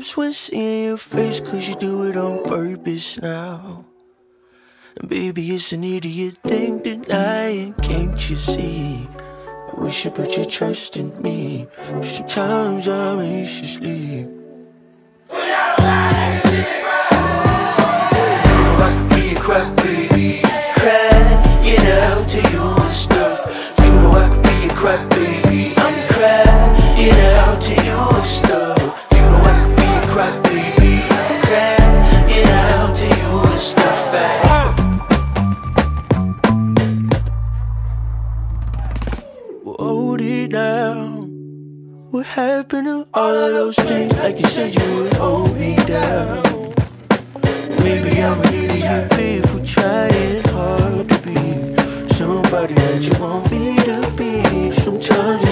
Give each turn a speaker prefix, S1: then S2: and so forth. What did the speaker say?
S1: lips when seeing your face, cause you do it on purpose now. And baby, it's an idiot thing denying, can't you see? I wish you put your trust in me. Sometimes I wish you sleep. be a crap baby, we're down. What happened to all of those things? Like you said, you would hold me down. Maybe I'm an idiot be for trying hard to be somebody that you want me to be. Sometimes.